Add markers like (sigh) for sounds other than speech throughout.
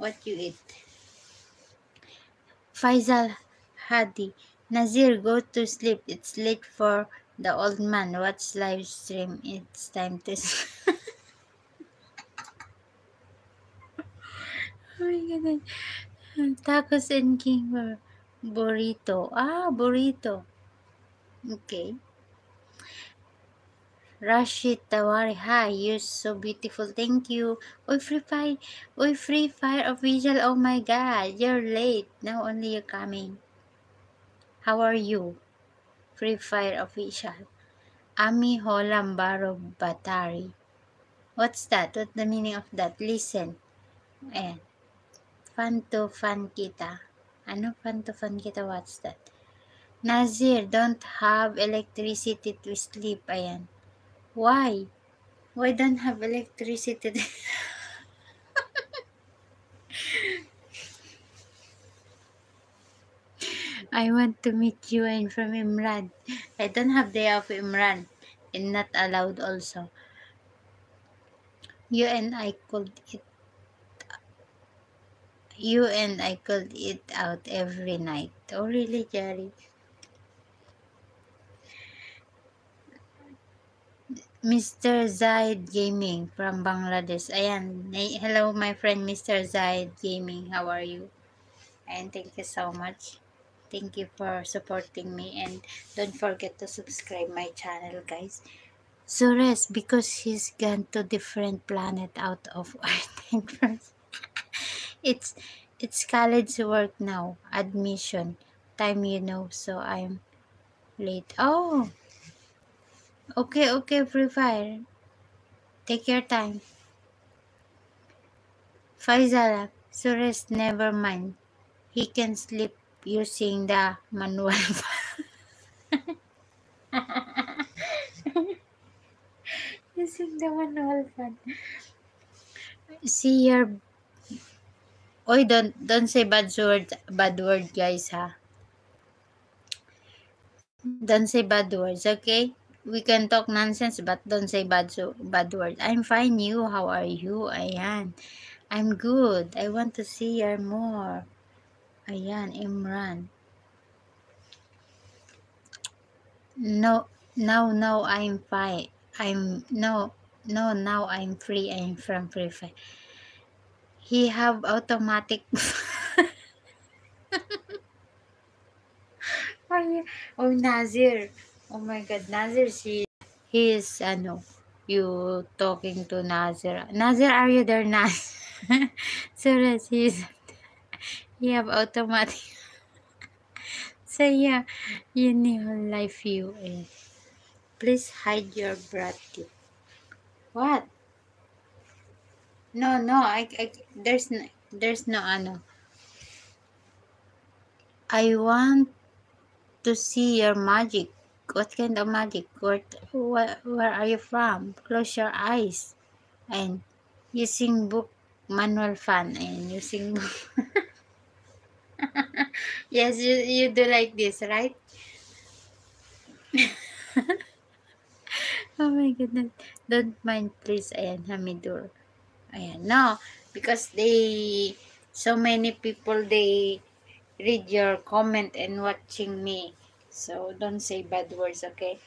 what you eat. Faisal Hadi. Nazir, go to sleep. It's late for the old man. Watch live stream. It's time to sleep. (laughs) oh my. Tacos and king burrito. Ah, burrito. Okay. Rashid Tawari, hi, you're so beautiful. Thank you. Oy, free fire. Oy, free fire official. Oh my god, you're late. Now only you're coming. How are you? Free fire official. Ami Holambaro Batari. What's that? What's the meaning of that? Listen. Ayan. Fun to fun kita. Ano fun to fun kita? What's that? Nazir, don't have electricity to sleep. Ayan. Why? Why don't have electricity? (laughs) I want to meet you and from Imran. I don't have day of Imran and not allowed also. You and I could eat you and I could eat out every night. Oh really, Jerry? Mr. Zaid Gaming from Bangladesh. Ayan. Hello, my friend Mr. Zaid Gaming. How are you? And thank you so much. Thank you for supporting me. And don't forget to subscribe my channel, guys. Suresh, because he's gone to different planet out of (laughs) Earth. it's, it's college work now. Admission. Time, you know. So, I'm late. Oh! Okay, okay, Free Fire. Take your time. Faisal, Suresh, never mind. He can sleep using the manual (laughs) using the manual fan. See your Oy, don't don't say bad word bad word guys ha. Don't say bad words, okay? We can talk nonsense but don't say bad so bad word. I'm fine you. How are you? Ayan. I'm good. I want to see you more. Ayan, Imran. No, now, now I'm fine. I'm, no, no, now I'm free. I'm from free fire. He have automatic. (laughs) oh, Nazir. Oh my God, Nazir, she, he is, ano, you talking to Nazir. Nazir, are you there, Nazir? (laughs) so, he's, he have automatic. (laughs) so, yeah, you need life view. Eh. Please hide your breath. What? No, no, I, I, there's no, there's no, ano. I want to see your magic. What kind of magic? Where, where, where are you from? Close your eyes. And using book manual fan and using (laughs) book. yes, you, you do like this, right? (laughs) oh my goodness. Don't mind please. Ayan, Hamidur. Ayan, no. Because they, so many people, they read your comment and watching me. So, don't say bad words, okay?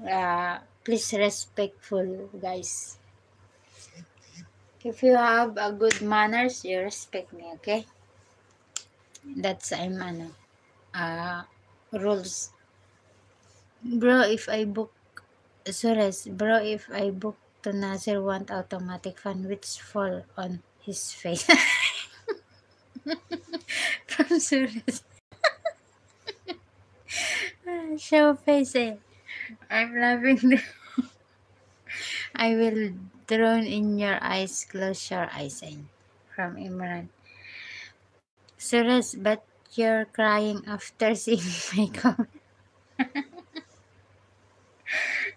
Uh, please respectful, guys. If you have a good manners, you respect me, okay? That's, I'm, ano, uh, rules. Bro, if I book, sorry, bro, if I book to Nazir want automatic fan which fall on his face. (laughs) From Suresh. Show face eh. I'm loving (laughs) I will drown in your eyes. Close your eyes. And from Imran. Suresh, but you're crying after (laughs) seeing my comment. (laughs)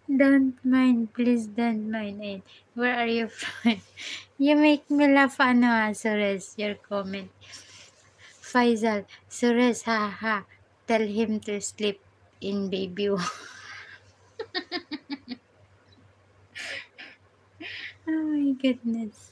don't mind, please don't mind. it. where are you from? you make me laugh, ano ha, Suresh, your comment. Faisal, Suresh, ha ha. Tell him to sleep in baby oh (laughs) my goodness